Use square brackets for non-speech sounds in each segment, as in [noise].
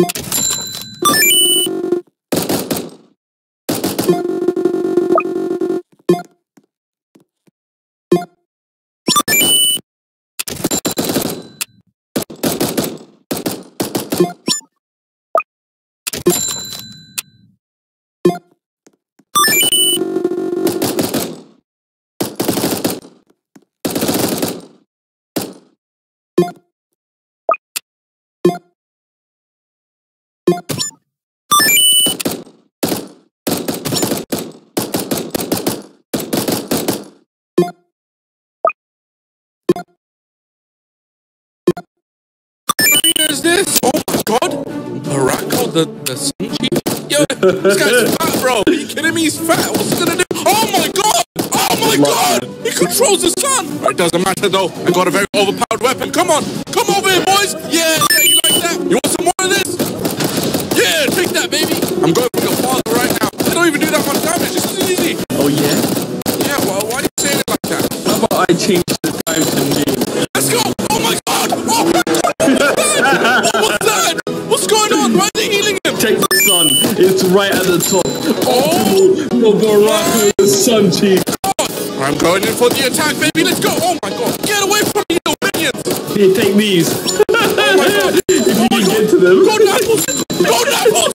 you is this? Oh my god! Barako, the, the Sun Chief? Yo, this guy's [laughs] fat, bro. Are you kidding me? He's fat. What's he gonna do? Oh my god! Oh my god! He controls the sun! It doesn't matter though. I got a very overpowered weapon. Come on! Come over here, boys! Yeah, yeah, you like that? You want some more of this? Yeah, take that, baby! I'm going for your father right now. They don't even do that much damage. This is easy. Oh yeah? Yeah, well, why do you say it like that? How about I change the right at the top. Oh No Barako, the sun chief. I'm going in for the attack, baby. Let's go! Oh my god! Get away from me, you minions! Here, take these. [laughs] Oh! [laughs] If you can get to them. Go Naples! Go Naples! [laughs]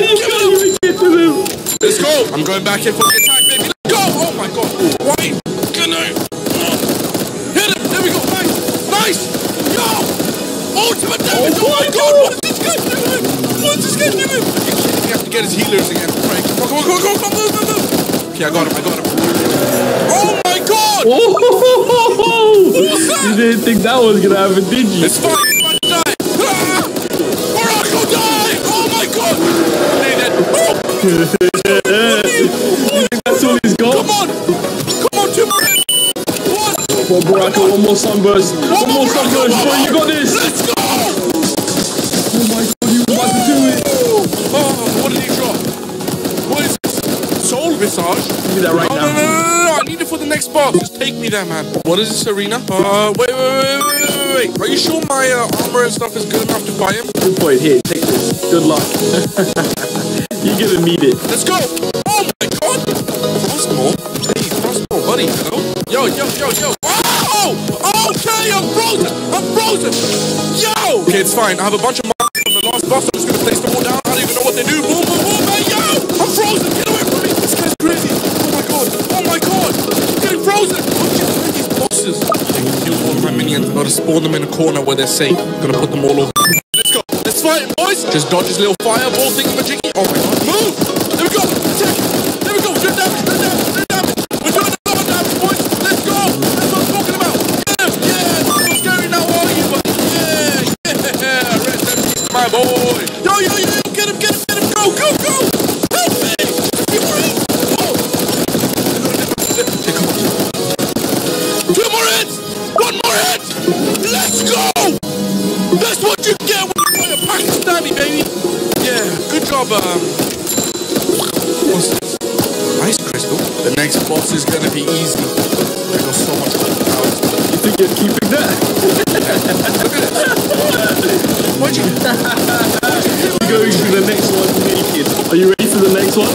you can't even get to them. Let's go! I'm going back in for the attack, baby. Let's go! Oh my god! Why? Good night. Hit him! There we go! Nice! Nice! Yo! Ultimate damage! Oh, oh my god! What guy doing? What is this guy doing? Are you kidding me? I have to get his healers again. Right. Come on, come on, come on, come on, come on. Okay, I got him, I got him. Oh my god! Oh, [laughs] that? you didn't think that was gonna happen, did you? It's fine, about to die! Ah! Morocco, die! Oh my god! Needed. Oh! [laughs] That's all he's got. Come on! Come on, two more! One! Come Barako, one more sunburst. One, more sunburst, bro. You got this? Sol Visage? Give me that right no, now. No, no, no, no, I need it for the next boss. Just take me there, man. What is this arena? Uh, wait, wait, wait, wait, wait, wait. Are you sure my uh, armor and stuff is good enough to buy him? Good point. Here, take this. Good luck. [laughs] You're gonna need it. Let's go! Oh my god! Frostmaw? Hey, Frostmaw, buddy, hello? Yo, yo, yo, yo! Wow! Okay, I'm frozen! I'm frozen! Yo! Okay, it's fine. I have a bunch of all of gotta spawn them in a corner where they're safe. gonna put them all over. Let's go! Let's fight, boys! Just dodge his little fireball thingamajiggy. Oh my god. Move! There we go! Attack! You get when you play a Pakistani, baby! Yeah, good job, um... What's this? Ice crystal? The next boss is gonna be easy. I got so much power. You think you're keeping that? Look at this! Why'd you... You're going to the next one naked. Are you ready for the next one?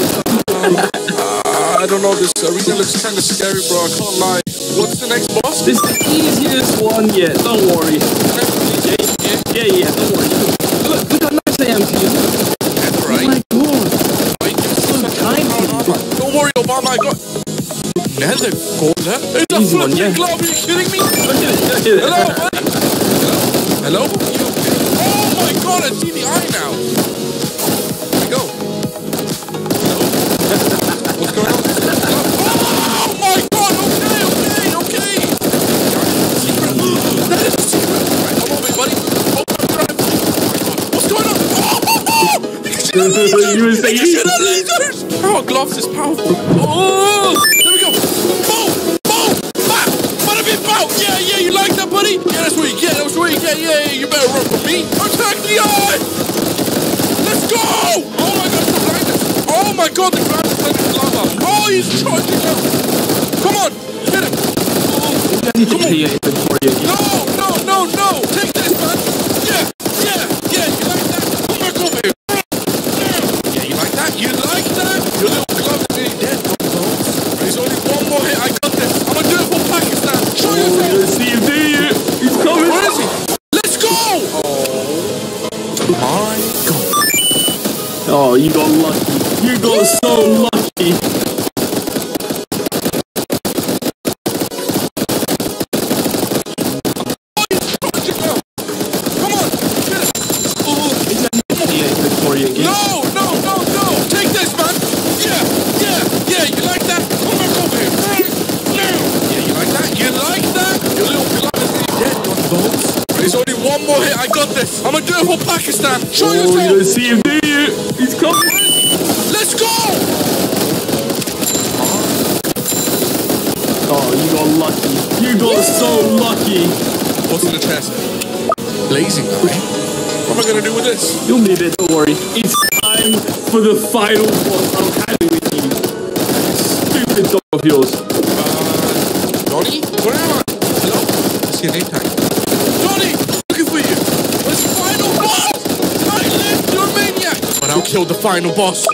Uh, I don't know. This arena looks kind of scary, bro. I can't lie. What's the next boss? This is the easiest one yet. Don't worry. Yeah, yeah, don't worry. Look, look how nice I am to you. that's Oh my god. Wait, give us a kind you. Don't worry, Obama. I got. Nether golden? It's a Easy one, yeah. glove. Are you kidding me? Look at it, look at it. Hello, buddy. Hello? Hello? You? Oh my god, I see the eye now. You can shoot at lasers! You were saying- You lasers! Oh, gloves is powerful. Oh! There we go. Boom! Boom! Bam! Bada bing, bow! Yeah, yeah, you like that, buddy? Yeah, that's weak. Yeah, that was weak. Yeah, yeah, yeah. You better run from me. Attack the eye! Let's go! Oh my god, the blindness. Oh my god, the ground is to lava. Oh, he's charging now. Come on, hit him. Oh, I need to clear your inventory again. no, no, no, Oh, you got lucky. You got so lucky. He's coming. Let's go. Oh, you got lucky. You got so lucky. What's in the chest? Blazing eye. What am I gonna do with this? You'll need it, don't worry. It's time for the final boss. I'm happy with you. Stupid dog of yours. Uh, Donnie? Where am I? Hello name tag. Donnie! Looking for you! Where's the final boss? I live, you're a maniac! But I'll kill the final boss.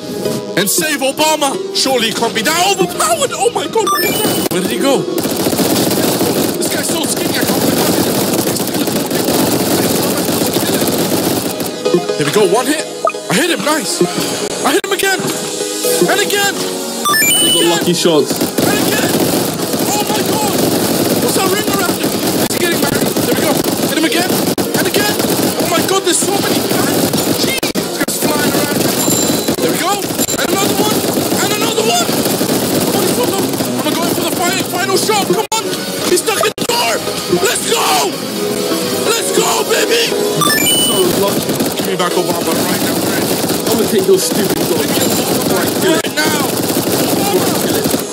And save Obama! Surely he can't be that overpowered! Oh my god, what is that? Where did he go? This guy's so skinny, I can't believe it. There we go, one hit. I hit him, nice. I hit him again. And again. And got again. lucky shots. And again! Lucky. Give me Obama right now, right? I'm gonna take those stupid dog. Give me Obama right now!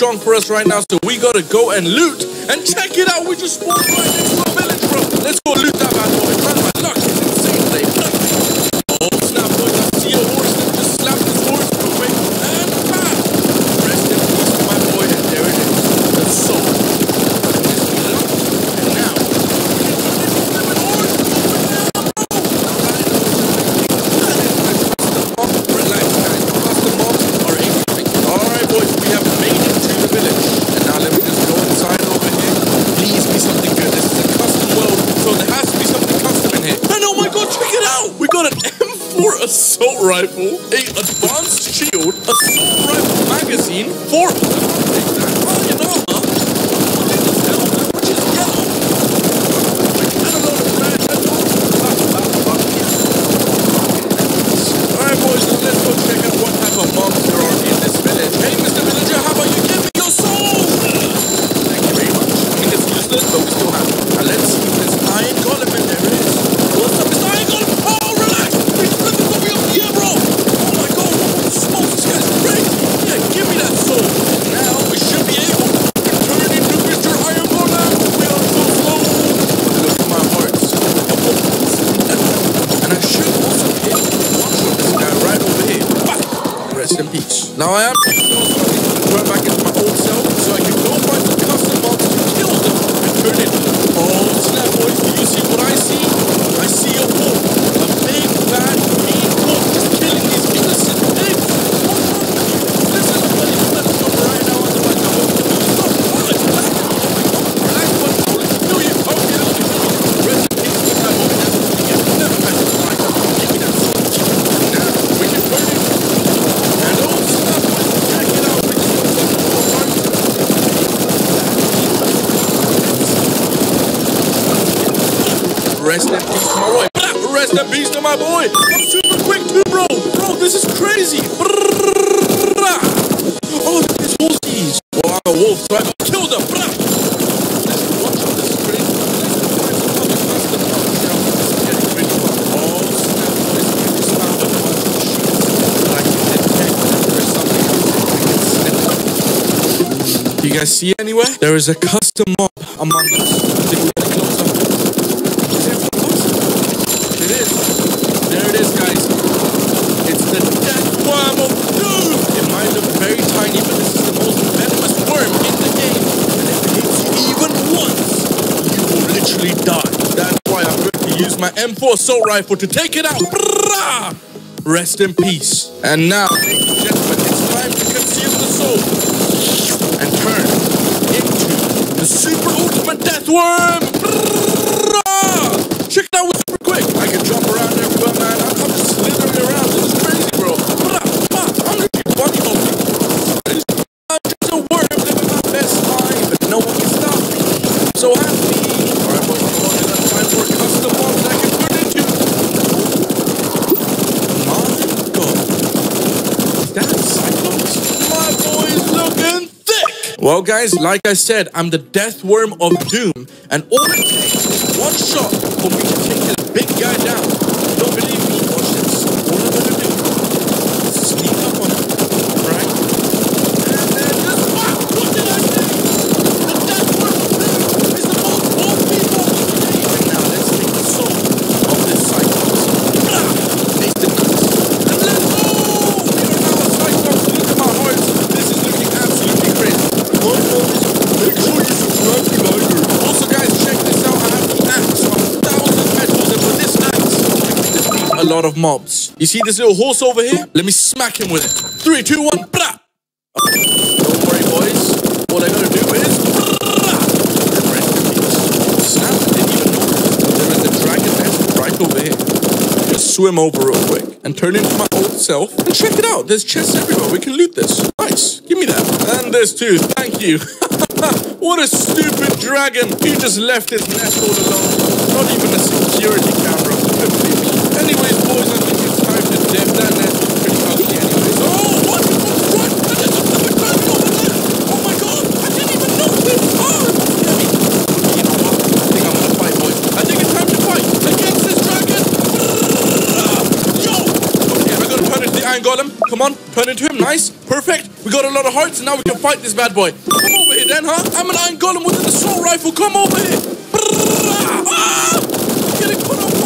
strong for us right now, so we gotta go and loot and check it out. We just spawned right next to village, bro. Let's go loot that man. got an M4 assault rifle, a advanced shield, assault rifle magazine, four. my boy. I'm super quick too, bro. Bro, this is crazy. Oh, wolfies. I'm a wolf, so I. You guys see anywhere? There is a custom mob among us. assault rifle to take it out. Rest in peace. And now, gentlemen, it's time to the soul and turn into the super ultimate death worm. Well, guys, like I said, I'm the death worm of doom, and all it takes is one shot for me to take this big guy down. Don't believe me? lot of mobs. You see this little horse over here? Let me smack him with it. Three, two, one, brah! Don't worry, boys. What I gotta do is... Didn't even. There is a dragon nest right over here. Just swim over real quick and turn into my old self. And check it out. There's chests everywhere. We can loot this. Nice. Give me that. And there's two. Thank you. [laughs] what a stupid dragon. He just left his nest all alone. Not even a security camera. it him. Nice. Perfect. We got a lot of hearts, and now we can fight this bad boy. Come over here then, huh? I'm an iron golem with an assault rifle. Come over here. Brrr, ah, ah,